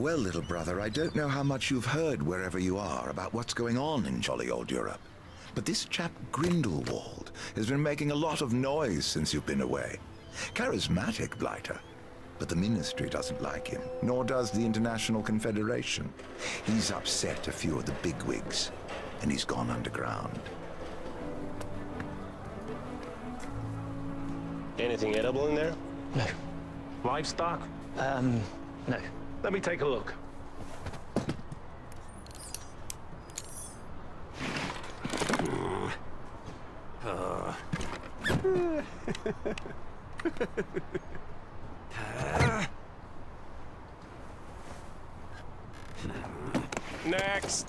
Well, little brother, I don't know how much you've heard wherever you are about what's going on in jolly old Europe. But this chap Grindelwald has been making a lot of noise since you've been away. Charismatic blighter. But the Ministry doesn't like him, nor does the International Confederation. He's upset a few of the bigwigs, and he's gone underground. Anything edible in there? No. Livestock? Um, no. Let me take a look. Next.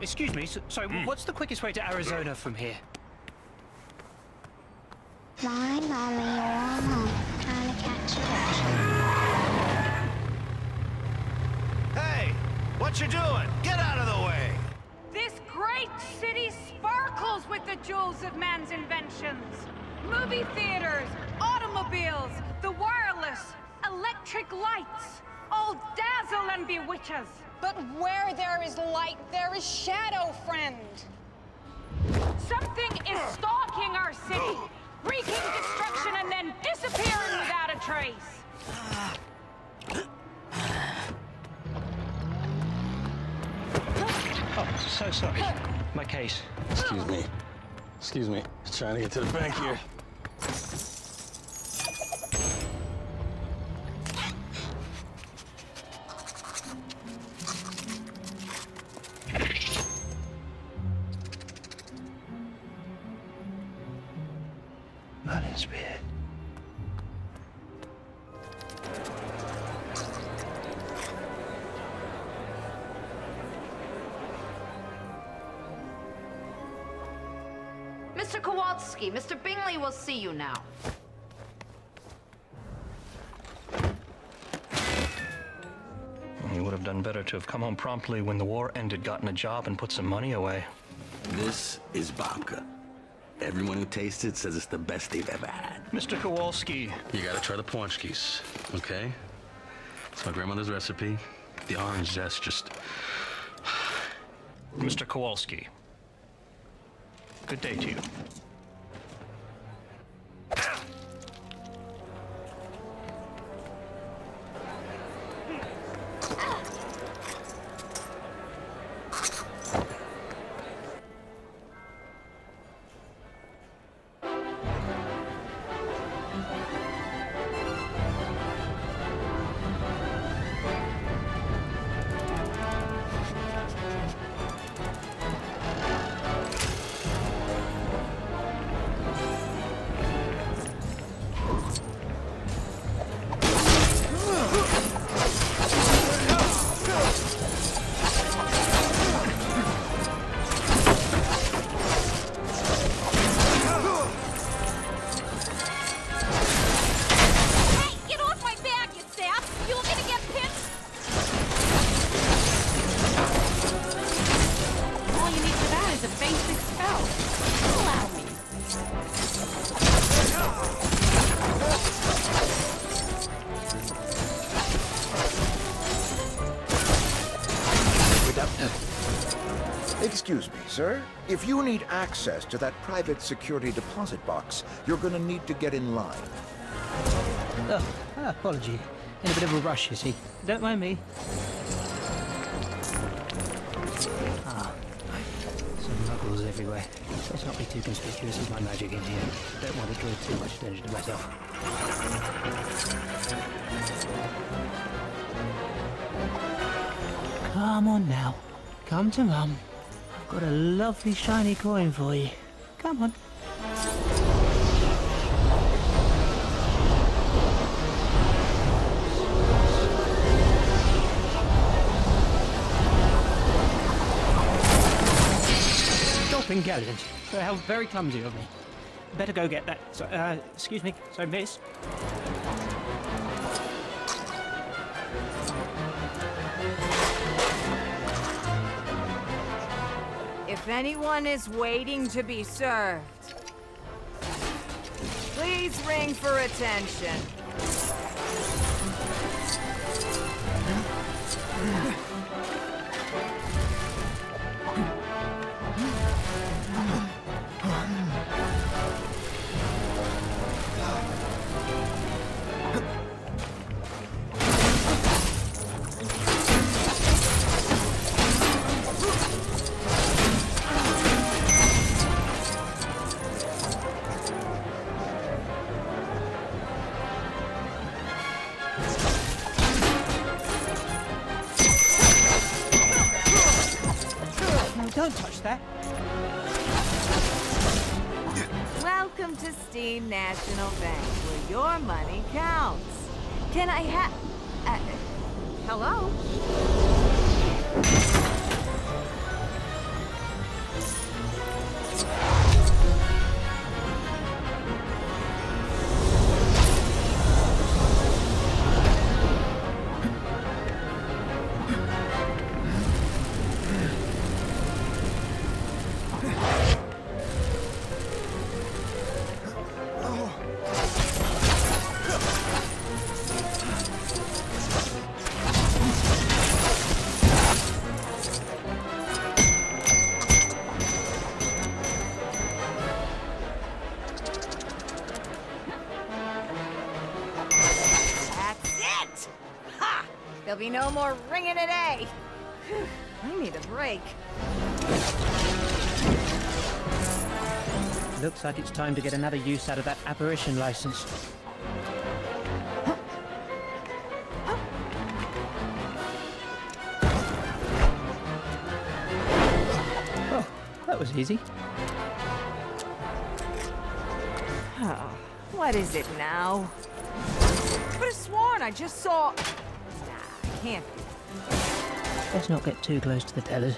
Excuse me, so, sorry, hmm. what's the quickest way to Arizona from here? Shadow, friend. Something is stalking our city, wreaking destruction and then disappearing without a trace. Oh, so sorry. My case. Excuse me. Excuse me. Trying to get to the bank here. Have come home promptly when the war ended, gotten a job, and put some money away. This is babka. Everyone who tastes it says it's the best they've ever had. Mr. Kowalski. You gotta try the paczkis, okay? It's my grandmother's recipe. The orange zest just... Mr. Kowalski. Good day to you. Sir. If you need access to that private security deposit box, you're gonna need to get in line. Oh, ah, apology. In a bit of a rush, you see. Don't mind me. Ah, some knuckles everywhere. Let's not be too conspicuous with my magic in here. Don't want to draw too much attention to myself. Come on now. Come to Mum. Got a lovely shiny coin for you. Come on. Dolphin gallant. So how very clumsy of me. Better go get that. So, uh, excuse me. So, miss. If anyone is waiting to be served, please ring for attention. Be no more ringing today. Whew, eh? I need a break. Looks like it's time to get another use out of that apparition license. Oh, that was easy. Oh, what is it now? Could have sworn I just saw... Can't. Let's not get too close to the tellers.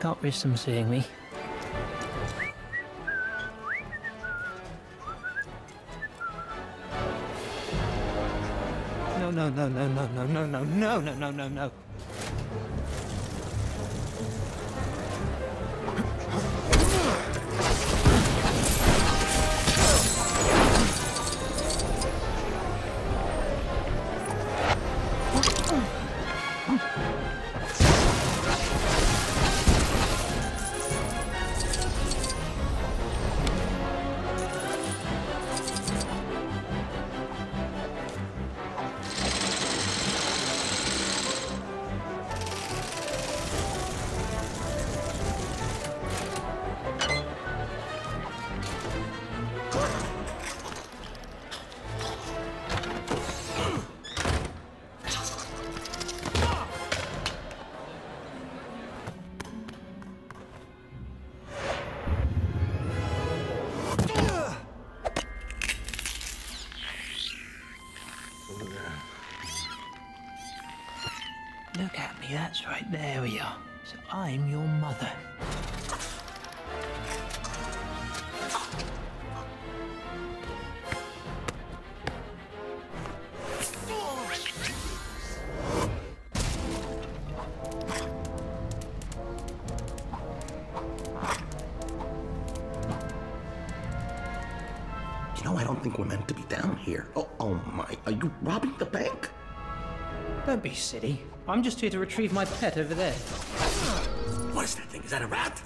Can't risk them seeing me. No, no, no, no, no, no, no, no, no, no, no, no, no. I'm your mother. You know, I don't think we're meant to be down here. Oh, oh my. Are you robbing the bank? Don't be silly. I'm just here to retrieve my pet over there. Is that thing? Is that a rat?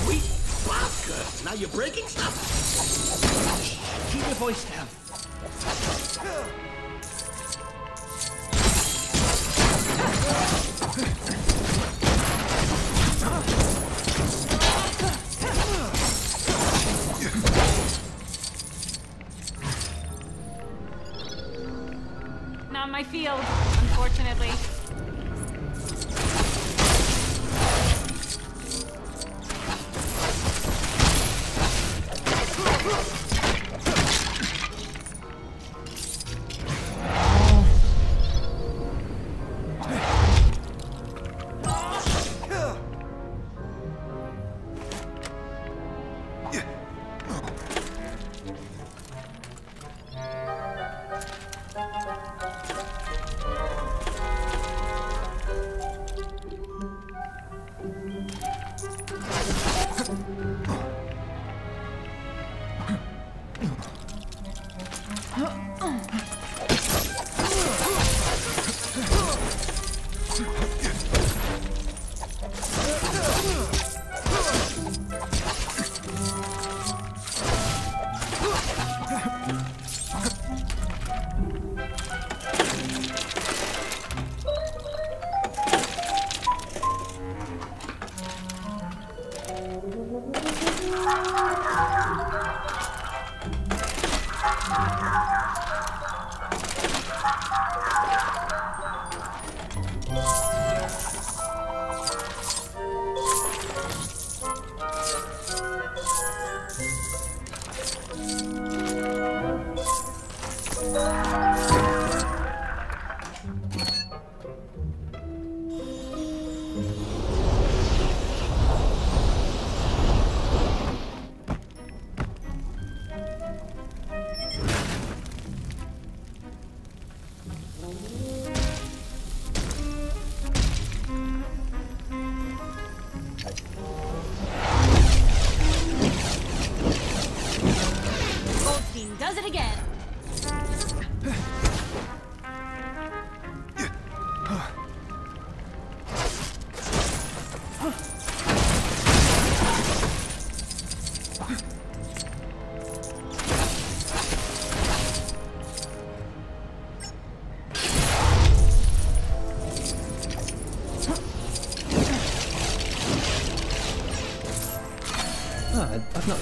Sweet vodka. Now you're breaking stuff. Keep your voice down.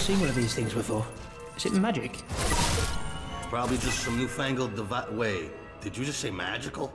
Seen one of these things before. Is it magic? Probably just some newfangled device. Wait, did you just say magical?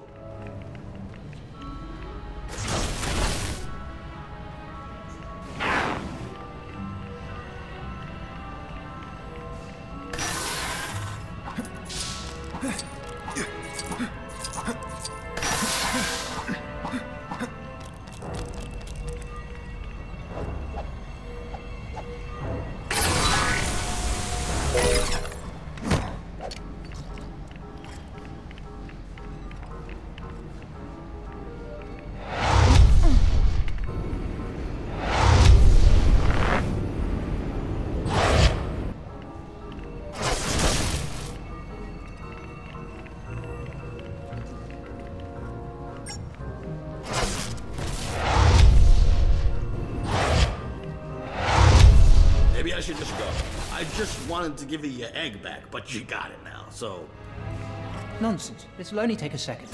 Wanted to give you your egg back, but you got it now, so. Nonsense. This will only take a second.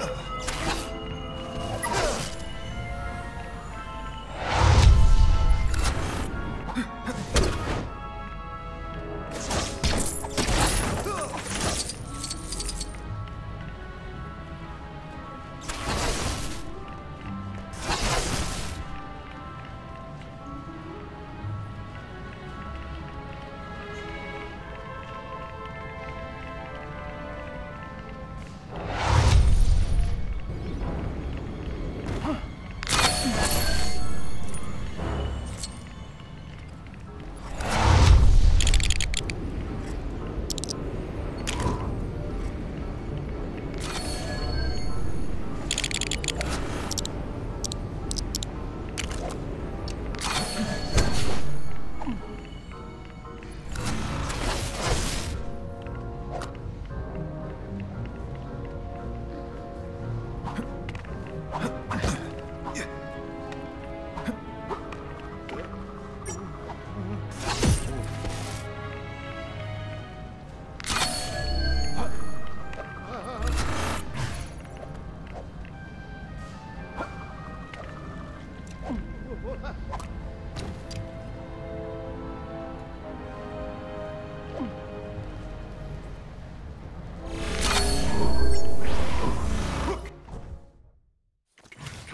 Ugh.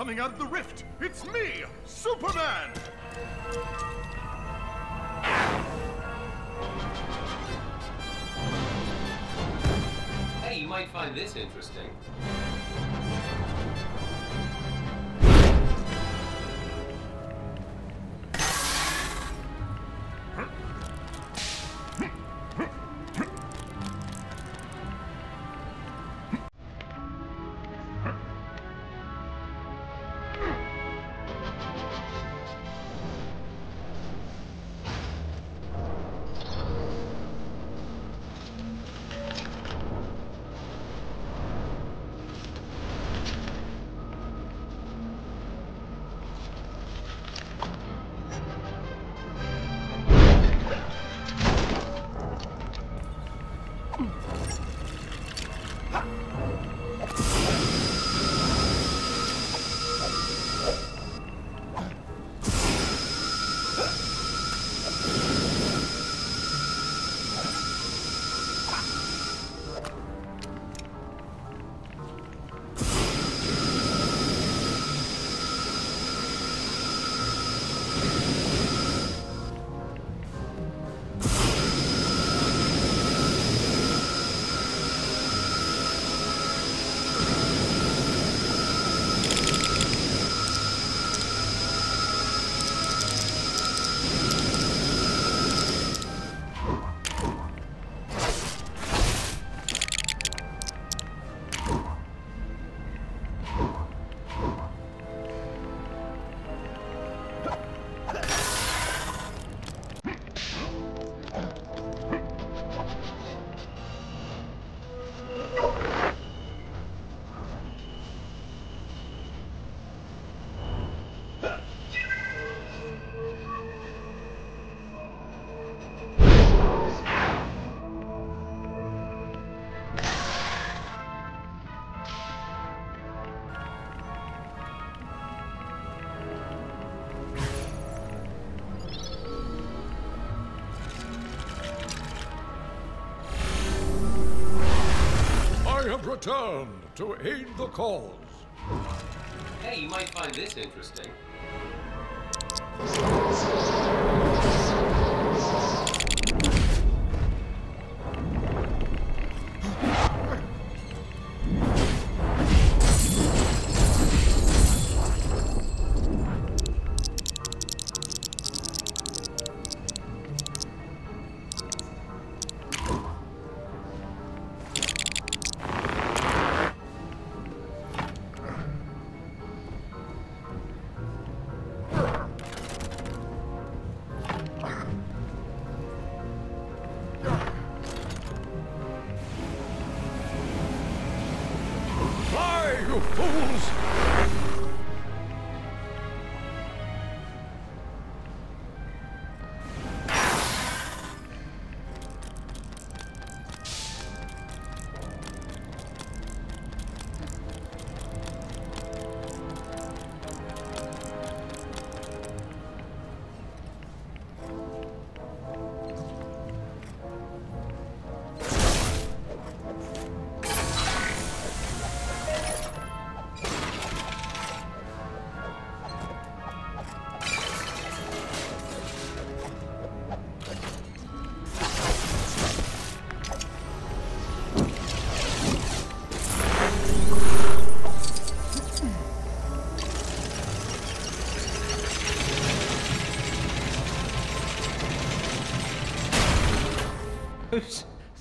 Coming out of the rift, it's me, Superman! Hey, you might find this interesting. Returned to aid the cause. Hey, you might find this interesting. You fools!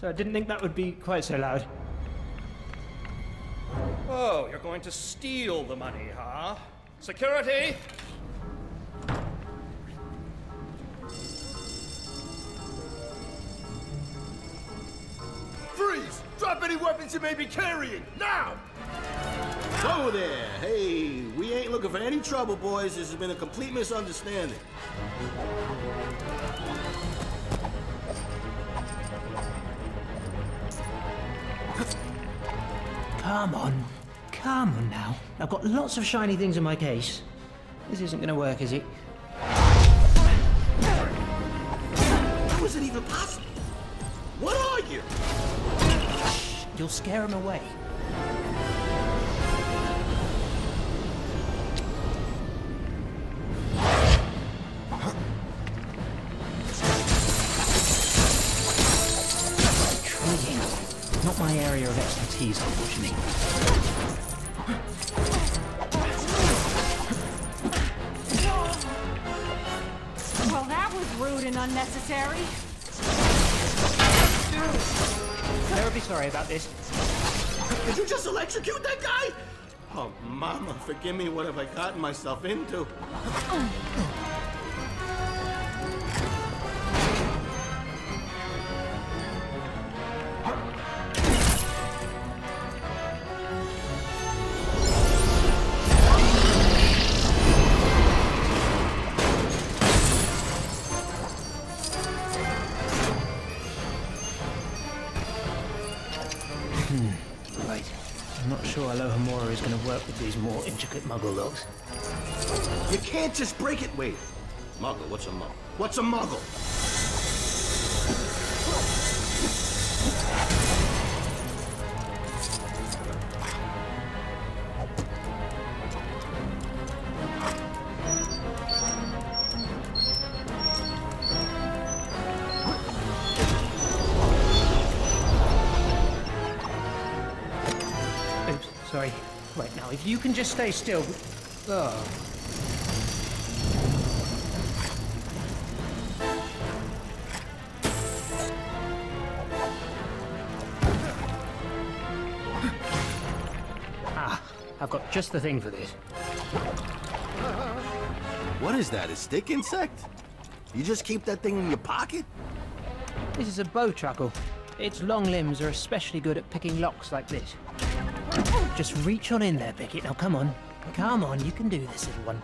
So I didn't think that would be quite so loud. Oh, you're going to steal the money, huh? Security! Freeze! Drop any weapons you may be carrying, now! Whoa there! Hey, we ain't looking for any trouble, boys. This has been a complete misunderstanding. Come on. Come on now. I've got lots of shiny things in my case. This isn't going to work, is it? That wasn't even possible. What are you? You'll scare him away. Not my area of expertise, unfortunately. Well, that was rude and unnecessary. Terribly sorry about this. Did you just electrocute that guy? Oh, Mama, forgive me. What have I gotten myself into? Just break it. Wait. Muggle? What's a muggle? What's a muggle? Oops, sorry. Right now, if you can just stay still. Oh. Just the thing for this. What is that? A stick insect? You just keep that thing in your pocket? This is a Bowtruckle. Its long limbs are especially good at picking locks like this. Just reach on in there, Pickett. Now come on. Come on, you can do this, little one.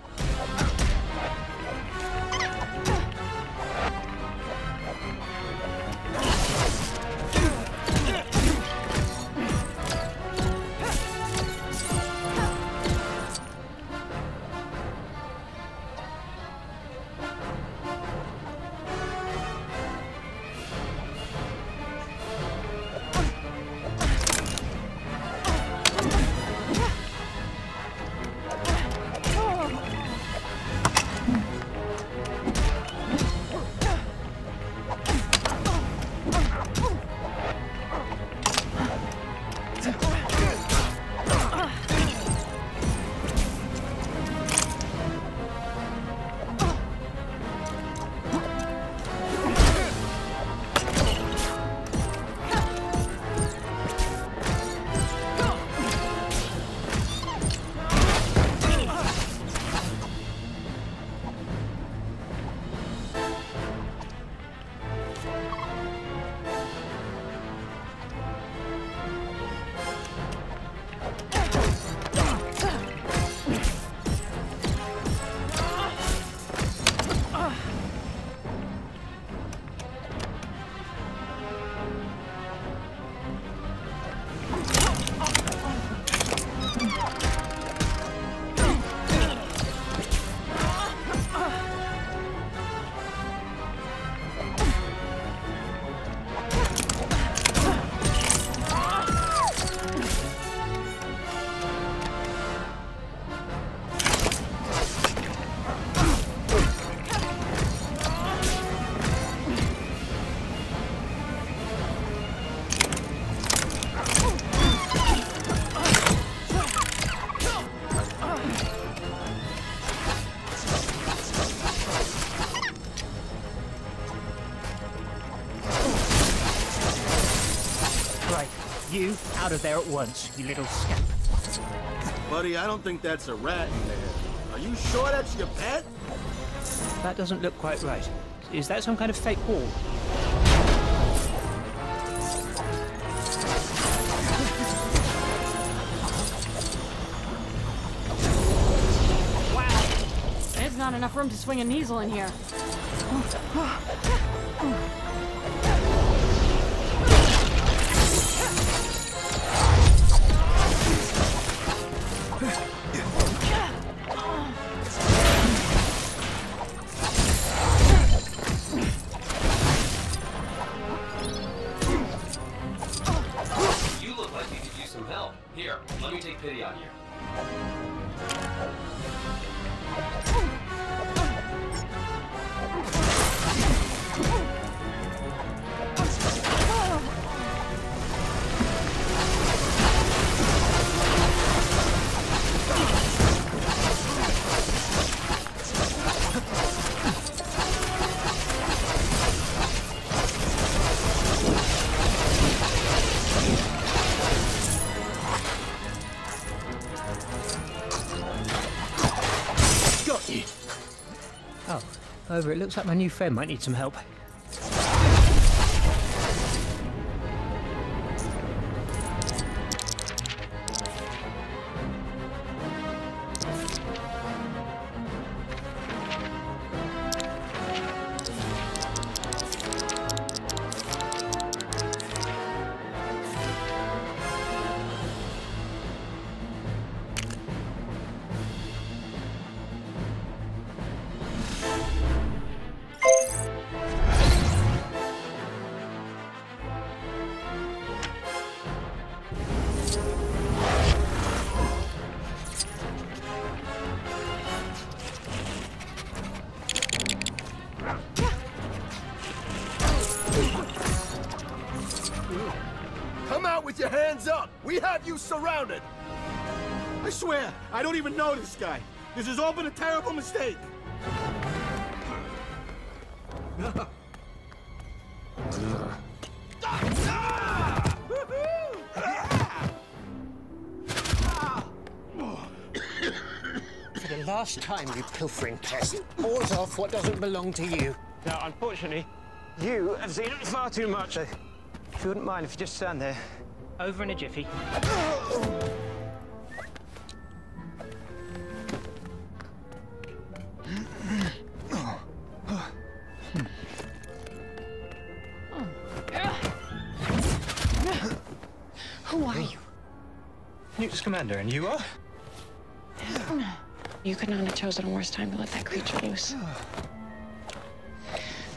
Out of there at once, you little scamp. Buddy, I don't think that's a rat in there. Are you sure that's your pet? That doesn't look quite right. Is that some kind of fake wall? Wow. There's not enough room to swing a Kneazle in here. Here, let me take pity on you. Over, it looks like my new friend might need some help. You surrounded! I swear, I don't even know this guy. This has all been a terrible mistake. For the last time, you pilfering pest, paws off what doesn't belong to you. Now, unfortunately, you have seen it far too much. So, if you wouldn't mind if you just stand there. Over in a jiffy. Who are you? Newt Scamander, and you are? You could not have chosen a worse time to let that creature loose.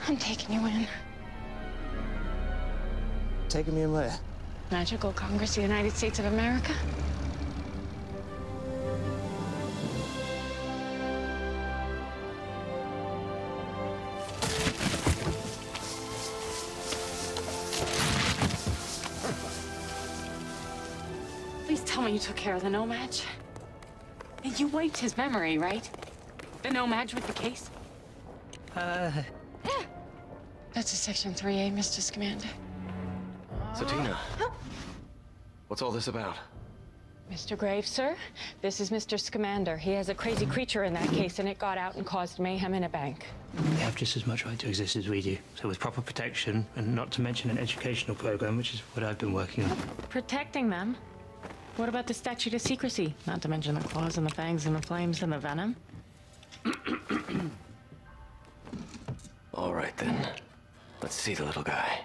I'm taking you in. Taking me in where? Magical Congress of the United States of America? Please tell me you took care of the No-Maj. match. You wiped his memory, right? The No-Maj with the case? Uh, That's a Section 3A, Mr. Scamander. So, Tina, what's all this about? Mr. Graves, sir, this is Mr. Scamander. He has a crazy creature in that case, and it got out and caused mayhem in a bank. they have just as much right to exist as we do. So with proper protection, and not to mention an educational program, which is what I've been working on. Protecting them? What about the statute of secrecy? Not to mention the claws and the fangs and the flames and the venom. All right, then. Let's see the little guy.